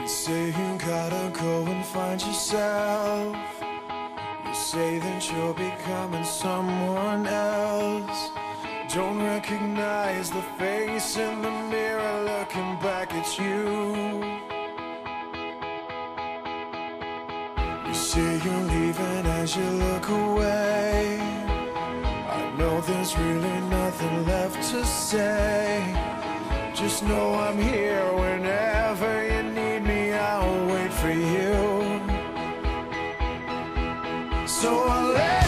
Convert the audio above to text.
You say you gotta go and find yourself. You say that you're becoming someone else. Don't recognize the face in the mirror looking back at you. You say you're leaving as you look away. I know there's really nothing left to say. Just know I'm here for you. So I let